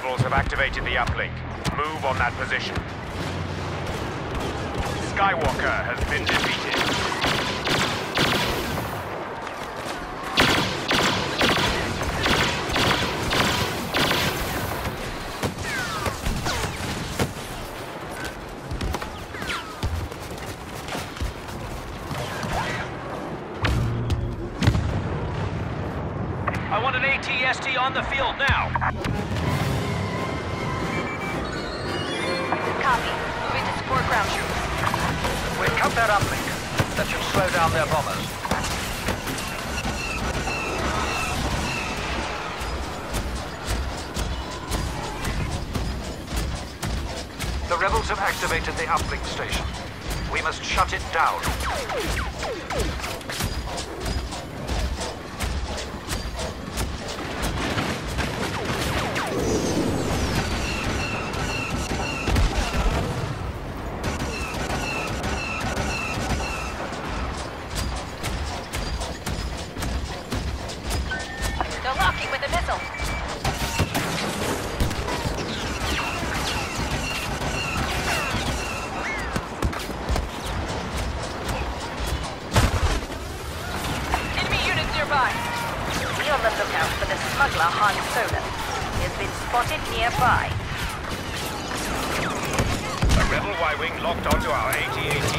rebels have activated the uplink. Move on that position. Skywalker has been defeated. I want an ATST on the field now. Copy. Moving to support ground troops. We've cut their uplink. That should slow down their bombers. The rebels have activated the uplink station. We must shut it down. Nearby. Be on the lookout for the smuggler Han Solo. He has been spotted nearby. A rebel Y-wing locked onto our AT-AT.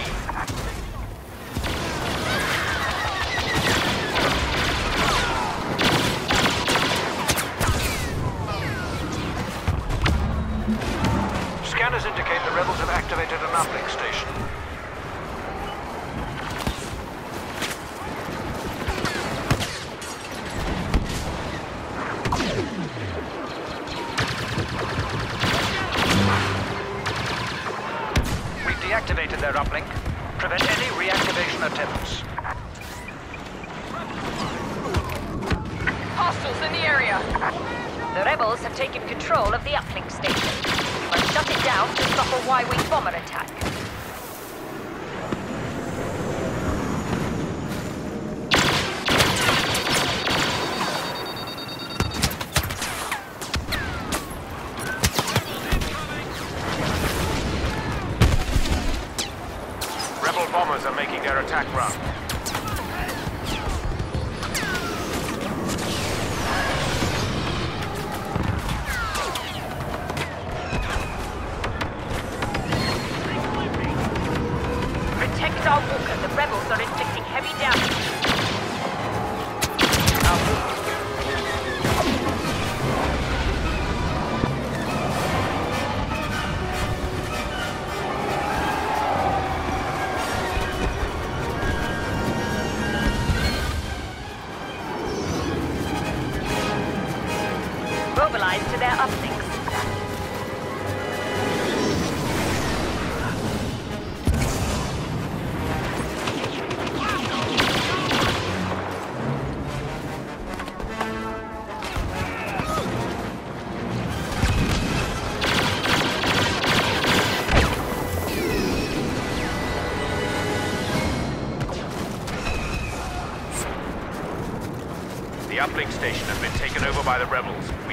Scanners indicate the rebels have activated an uplink station. We've deactivated their uplink. Prevent any reactivation attempts. Hostiles in the area. The rebels have taken control of the uplink station. We must shut it down to stop a Y-wing bomber attack. Rebel bombers are making their attack. Protect our walker. The rebels are inflicting heavy damage.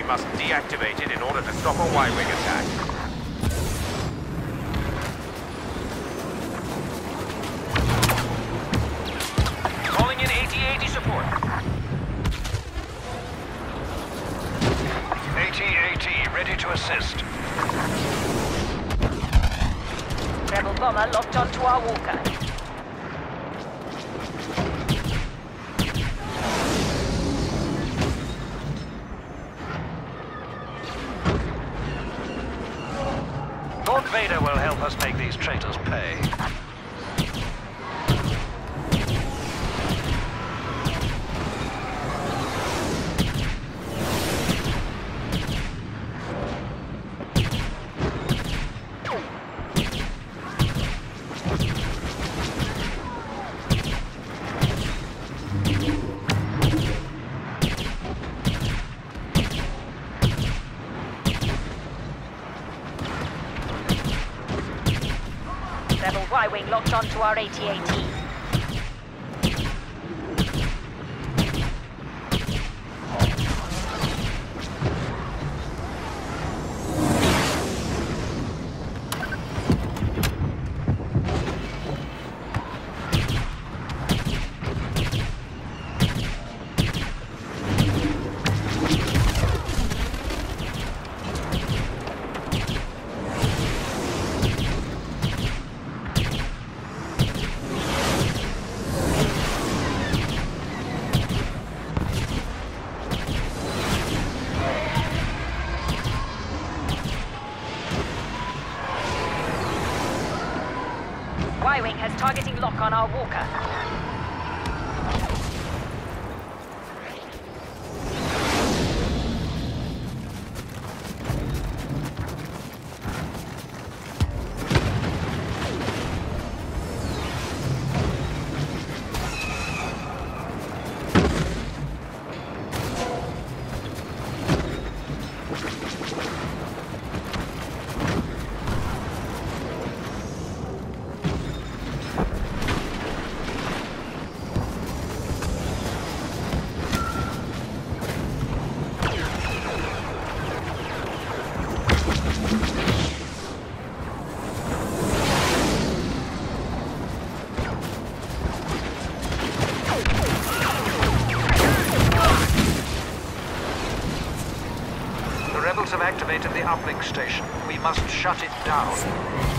Must deactivate it in order to stop a Y-wing attack. Calling in AT-AT support. AT-AT, ready to assist. Rebel bomber locked onto our walker. Vader will help us make these traitors pay. Locked onto our AT-AT. Targeting lock uplink station. We must shut it down.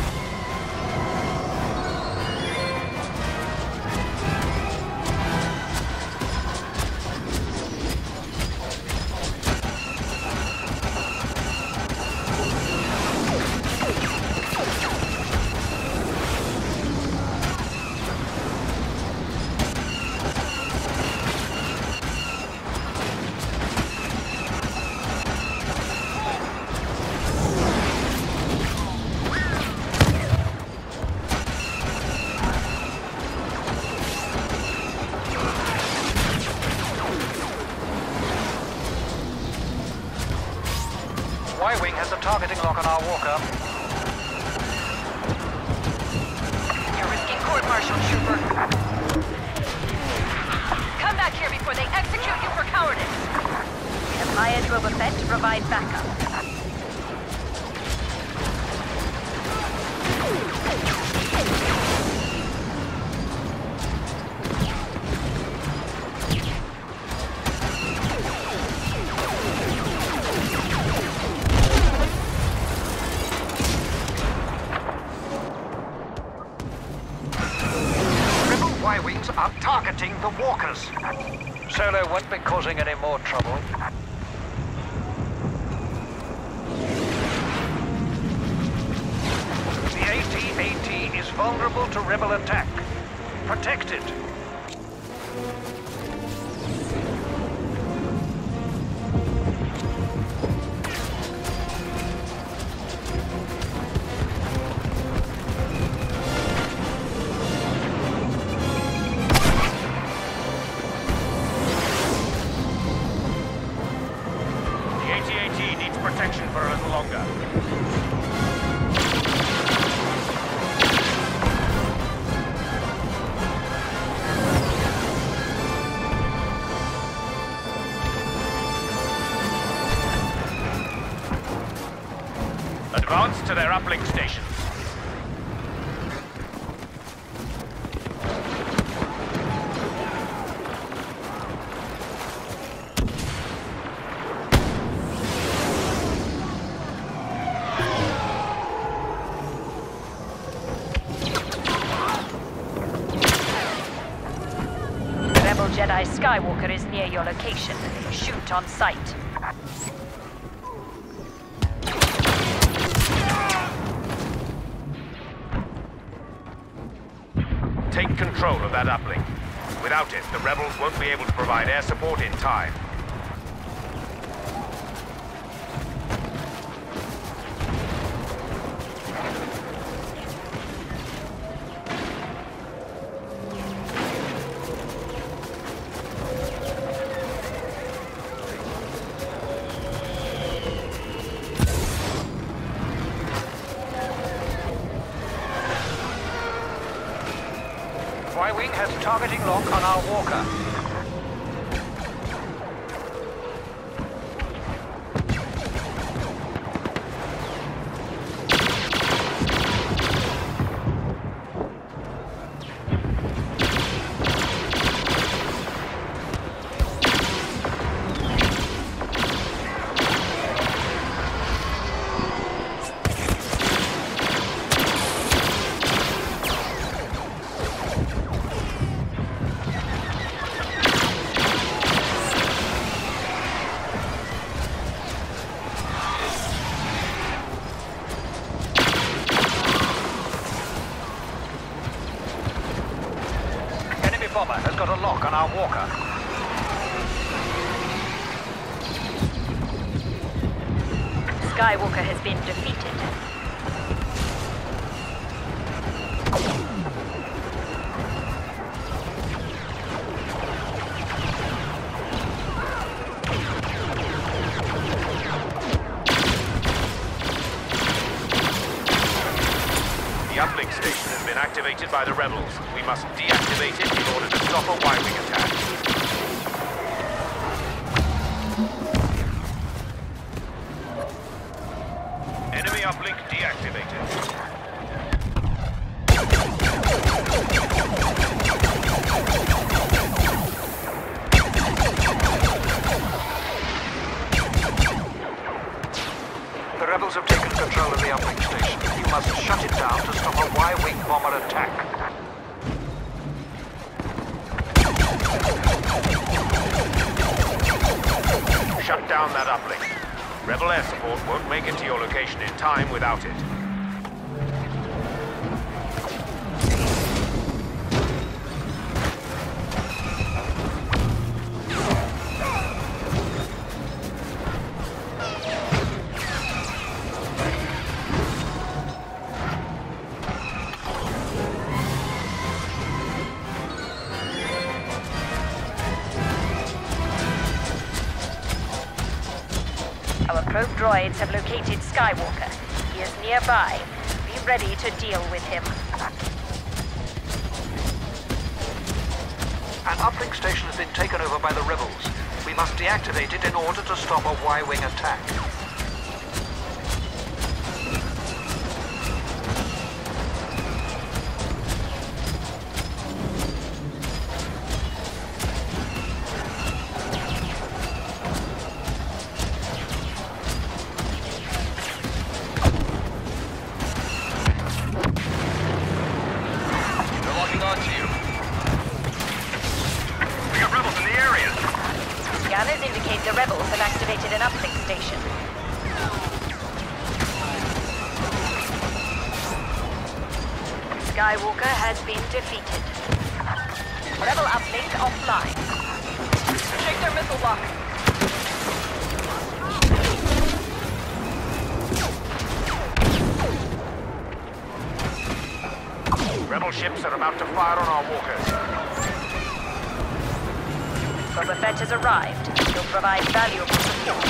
Lock vulnerable to rebel attack. Protect it. The AT-AT needs protection for a little longer. Skywalker is near your location. Shoot on sight. Take control of that uplink. Without it, the rebels won't be able to provide air support in time. Y-Wing has targeting lock on our walker. Been defeated. The uplink station has been activated by the rebels. We must deactivate it in order to stop a Y-wing attack. Uplink deactivated. The rebels have taken control of the uplink station. You must shut it down to stop a Y-wing bomber attack. Shut down that uplink. Rebel air support won't make it to your location in time without it. Our probe droids have located Skywalker. He is nearby. Be ready to deal with him. An uplink station has been taken over by the rebels. We must deactivate it in order to stop a Y-wing attack. Offline. Check their missile lock. Rebel ships are about to fire on our walkers. Boba Fett has arrived. He'll provide valuable support.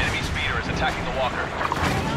Enemy speeder is attacking the walker.